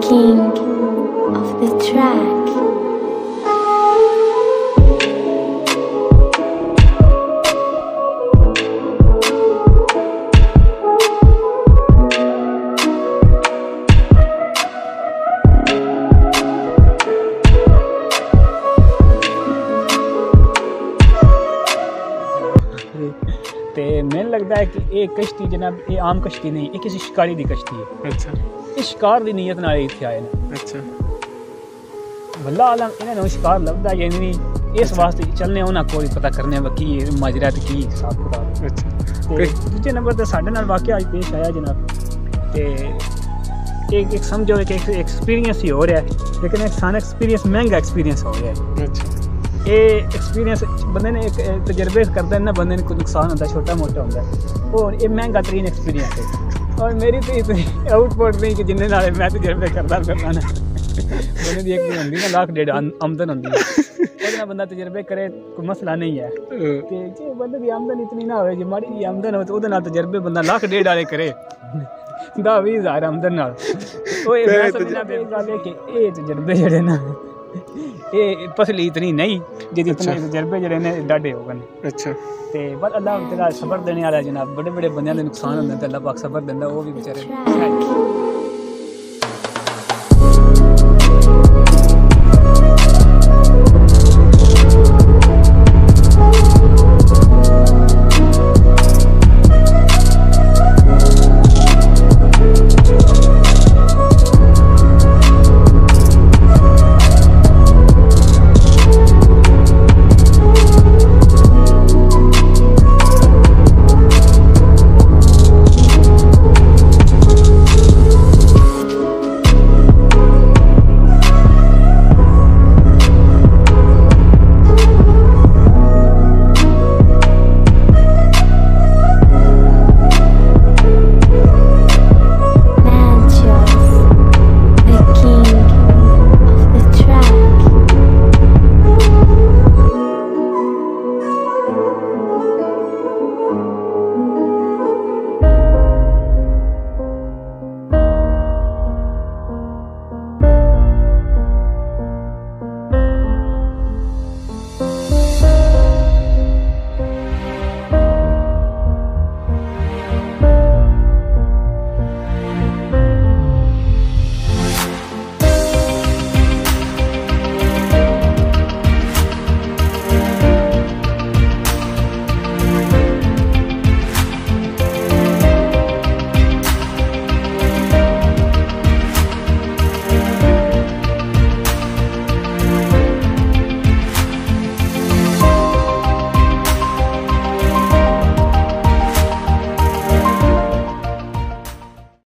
king of the track. ਤੇ ਮੈਨੂੰ ਲੱਗਦਾ ਹੈ ਕਿ ਇਹ ਕਸ਼ਤੀ ਜਨਾਬ ਇਹ ਆਮ ਕਸ਼ਤੀ ਨਹੀਂ ਇਹ ਕਿਸੇ ਸ਼ਿਕਾਰੀ ਦੀ ਕਸ਼ਤੀ ਹੈ ਅੱਛਾ ਇਹ ਸ਼ਿਕਾਰ ਦੀ ਨੀਅਤ ਨਾਲ ਇੱਥੇ ਆਏ ਨੇ। ਅੱਛਾ। ਵੱਲਾ ਆਲਮ ਇਹਨਾਂ ਨੂੰ ਸ਼ਿਕਾਰ ਲੱਭਦਾ ਜਾਂ ਨਹੀਂ ਇਸ ਵਾਸਤੇ ਚੱਲਨੇ ਉਹਨਾਂ ਕੋਲ ਹੀ ਪਤਾ ਕਰਨੇ ਆ ਕੀ ਮਾਜਰਾ ਤੇ ਕੀ ਹਿਸਾਬ ਕਿਤਾਬ ਅੱਛਾ। ਦੂਜੇ ਨੰਬਰ ਤੇ ਸਾਡੇ ਨਾਲ ਵਾਕਿਆ ਅੱਜ ਪੇਸ਼ ਆਇਆ ਜਨਾਬ। ਤੇ ਇੱਕ ਇੱਕ ਸਮਝੋ ਕਿ ਇੱਕ ਐਕਸਪੀਰੀਅੰਸ ਹੀ ਹੋ ਰਿਹਾ ਹੈ ਲੇਕਿਨ ਇੱਕ ਸਾਨ ਐਕਸਪੀਰੀਅੰਸ ਮਹਿੰਗਾ ਐਕਸਪੀਰੀਅੰਸ ਹੋ। ਰਿਹਾ ਅੱਛਾ। ਇਹ ਐਕਸਪੀਰੀਅੰਸ ਬੰਦੇ ਨੇ ਇੱਕ ਤਜਰਬੇ ਕਰਦੇ ਨੇ ਬੰਦੇ ਨੂੰ ਕੋਈ ਨੁਕਸਾਨ ਹੁੰਦਾ ਛੋਟਾ ਮੋਟਾ ਹੁੰਦਾ। ਹੈ। ਔਰ ਇਹ ਮਹਿੰਗਾ ਤਰੀਨ ਐਕਸਪੀਰੀਅੰਸ ਹੈ। ਔਰ ਮੇਰੀ ਤੇ ਇਤਨੀ ਆਊਟਪੁੱਟ ਨਹੀਂ ਕਿ ਜਿੰਨੇ ਨਾਲ ਮੈਂ ਤਜਰਬੇ ਕਰਦਾ ਫਿਰਦਾ ਨਾ ਬੰਦੇ ਦੀ ਇੱਕ ਹੁੰਦੀ ਨਾ ਲੱਖ ਡੇਢ ਆਮ- ਆਮਦਨ ਹੁੰਦੀ ਹੈ ਉਹਦੇ ਨਾਲ ਬੰਦਾ ਤਜਰਬੇ ਕਰੇ ਕੋਈ ਮਸਲਾ ਨਹੀਂ ਹੈ ਅਹ, ਤੇ ਜੇ ਬੰਦੇ ਦੀ ਆਮਦਨ ਇਤਨੀ ਨਾ ਹੋਵੇ ਜੇ ਮਾੜੀ ਜੀ ਆਮਦਨ ਹੋਵੇ ਤਾਂ ਉਹਦੇ ਨਾਲ ਤਜਰਬੇ ਬੰਦਾ ਲੱਖ ਡੇਢ ਵਾਲੇ ਕਰੇ ਦਾ 20000 ਆਮਦਨ ਨਾਲ ਉਹ ਇਹ ਤੇ ਮੈਂ ਤਜ- ਸਮਝਣਾ ਬੇ ਗੱਲ ਹੈ ਕਿ ਇਹ ਤਜਰਬੇ ਜਿਹੜੇ ਨਾ ਇਹ पसली इतनी नहीं जितने अच्छा। तजर्बे जेह्ड़े ने डाडे हो गए ਅੱਛਾ ते बस अल्लाह तेरा सबर देने आह्ला जनाब बड़े बड़े बंदे दे नुकसान होंदे ते अल्लाह पाक सबर दिंदा ओह् बी बेचारे